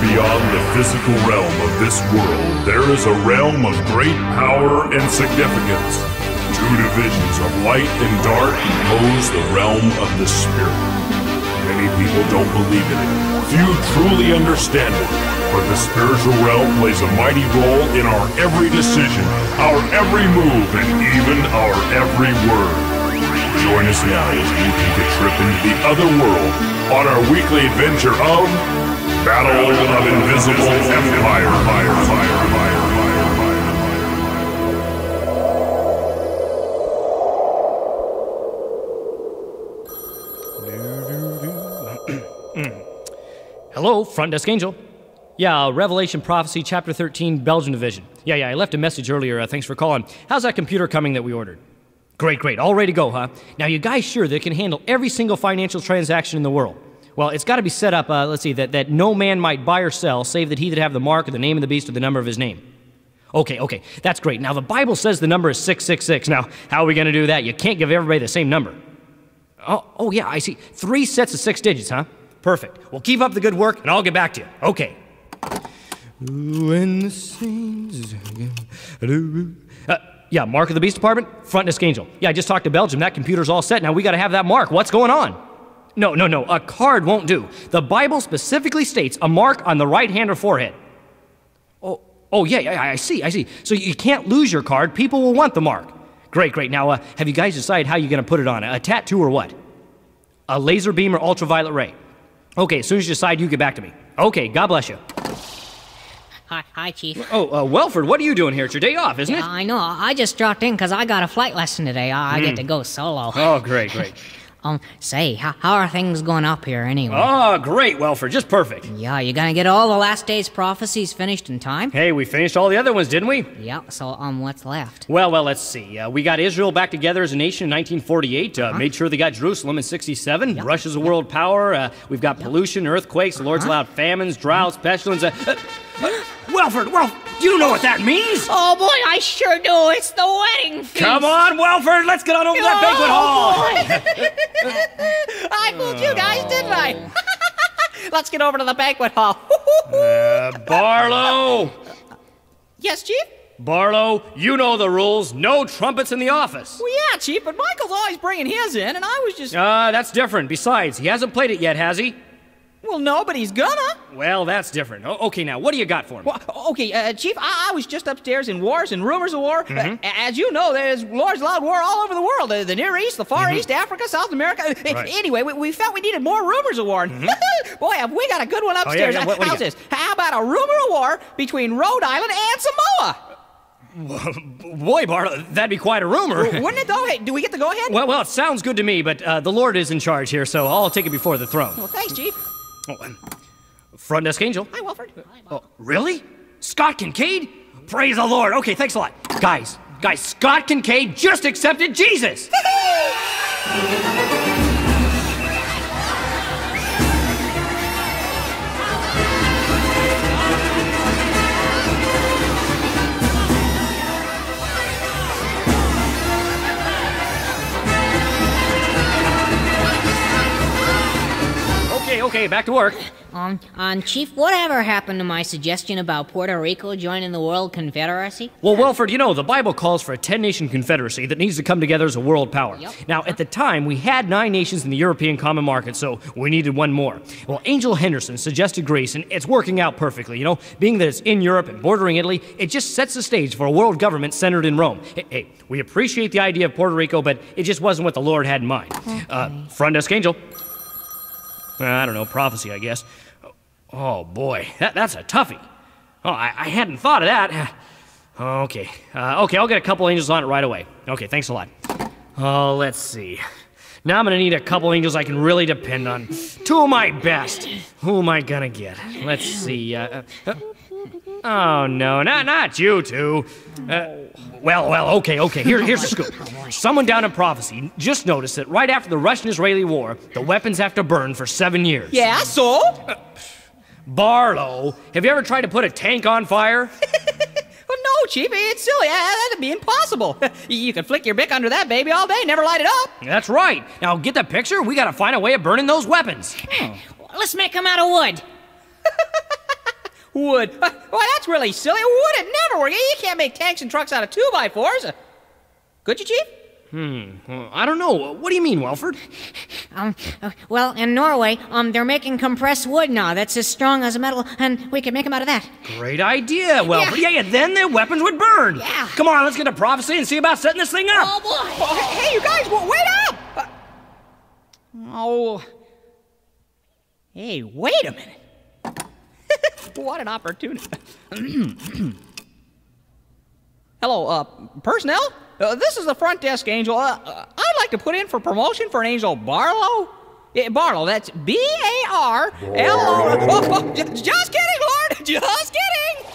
beyond the physical realm of this world, there is a realm of great power and significance. Two divisions of light and dark compose the realm of the spirit. Many people don't believe in it. Few truly understand it. But the spiritual realm plays a mighty role in our every decision, our every move, and even our every word. Join us now as we take a trip into the other world on our weekly adventure of Battle of Invisible Empire. Fire, fire, fire, fire, Hello, Front Desk Angel. Yeah, uh, Revelation Prophecy, Chapter 13, Belgian Division. Yeah, yeah, I left a message earlier. Uh, thanks for calling. How's that computer coming that we ordered? Great, great. All ready to go, huh? Now, you guys sure that it can handle every single financial transaction in the world? Well, it's got to be set up, uh, let's see, that, that no man might buy or sell, save that he that have the mark or the name of the beast or the number of his name. Okay, okay, that's great. Now, the Bible says the number is 666. Now, how are we going to do that? You can't give everybody the same number. Oh, oh, yeah, I see. Three sets of six digits, huh? Perfect. Well, keep up the good work, and I'll get back to you. Okay. When the saints. Uh, yeah, Mark of the Beast Department, Front Desk Angel. Yeah, I just talked to Belgium. That computer's all set. Now we got to have that mark. What's going on? No, no, no. A card won't do. The Bible specifically states a mark on the right hand or forehead. Oh, oh yeah, yeah, I see, I see. So you can't lose your card. People will want the mark. Great, great. Now, uh, have you guys decided how you're going to put it on? A tattoo or what? A laser beam or ultraviolet ray? Okay, as soon as you decide, you get back to me. Okay, God bless you. Hi, hi, Chief. Oh, uh, Welford, what are you doing here? It's your day off, isn't it? I know. I just dropped in because I got a flight lesson today. I, I get to go solo. Oh, great, great. Um, say, how, how are things going up here anyway? oh, great, Welford, just perfect. Yeah, you gonna get all the last day's prophecies finished in time? Hey, we finished all the other ones, didn't we? Yeah. So, um, what's left? Well, well, let's see. Uh, we got Israel back together as a nation in 1948. Uh, Made sure they got Jerusalem in 67. Russia's a world power. Uh, we've got pollution, earthquakes. The Lord's allowed famines, droughts, pestilence. Welford, well, do you know what that means? Oh boy, I sure do. It's the wedding feast. Come on, Welford, let's get on over to that banquet hall. I fooled you guys, didn't I? Let's get over to the banquet hall. Uh, Barlow! yes, Chief? Barlow, you know the rules. No trumpets in the office. Well, yeah, Chief, but Michael's always bringing his in, and I was just. Uh, that's different. Besides, he hasn't played it yet, has he? Well, no, but he's gonna. Well, that's different. O- okay, now, what do you got for me? Well, okay, uh, Chief, I-, I was just upstairs in wars and rumors of war. Mm-hmm. Uh, as you know, there's Lord's loud war all over the world uh, the Near East, the Far East, Africa, South America. Uh, Mm-hmm. Right. Anyway, we-, we felt we needed more rumors of war. Boy, have we got a good one yeah, upstairs. yeah, what- what you How's this? How about a rumor of war between Rhode Island and Samoa? Boy, Barlow, that'd be quite a rumor. Wouldn't it, though? Hey, do we get to go ahead? well, well, it sounds good to me, but uh, the Lord is in charge here, so I'll take it before the throne. Well, thanks, Chief. Oh, um, front desk angel. Hi, Wilford. Oh, really? Scott Kincaid? Praise the Lord. Okay, thanks a lot. Guys, guys, Scott Kincaid just accepted Jesus. Okay, okay, back to work. Um, um, Chief, whatever happened to my suggestion about Puerto Rico joining the World Confederacy? Well, Welford, you know, the Bible calls for a 10 nation confederacy that needs to come together as a world power. Yep. Now, at the time, we had nine nations in the European common market, so we needed one more. Well, Angel Henderson suggested Greece, and it's working out perfectly. You know, being that it's in Europe and bordering Italy, it just sets the stage for a world government centered in Rome. Hey, hey we appreciate the idea of Puerto Rico, but it just wasn't what the Lord had in mind. Uh, front desk Angel. Uh, I don't know, prophecy, I guess. Oh, boy, that, that's a toughie. Oh, I, I hadn't thought of that. Okay. Uh, okay, I'll get a couple angels on it right away. Okay, thanks a lot. Oh, let's see. Now I'm gonna need a couple angels I can really depend on. Two of my best. Who am I gonna get? Let's see. Uh, uh, oh no, not not you two. Uh, well, well, okay, okay. Here, here's the scoop. Someone down in prophecy just noticed that right after the Russian-Israeli war, the weapons have to burn for seven years. Yeah, so? Barlow, have you ever tried to put a tank on fire? Well, no, Chief, it's silly. That'd be impossible. You can flick your Bic under that baby all day, never light it up. That's right. Now get the picture. We gotta find a way of burning those weapons. Let's make them out of wood. Wood. Uh, well, that's really silly. Wood it never work. You can't make tanks and trucks out of two by fours. Could you, Chief? Well, I don't know. What do you mean, Welford? Um, uh, well, in Norway, um, they're making compressed wood now that's as strong as metal, and we can make them out of that. Great idea, Welford. Yeah, Yeah. yeah, then their weapons would burn. Yeah. Come on, let's get to prophecy and see about setting this thing up. Oh boy! Oh, hey, hey, you guys, wait up! Uh, oh. Hey, wait a minute. what an opportunity. Hello, uh, personnel? Uh, this is the front desk, Angel. Uh, uh, I'd like to put in for promotion for an Angel Barlow. Yeah, Barlow, that's B A R L O. Just kidding, Lord! Just kidding!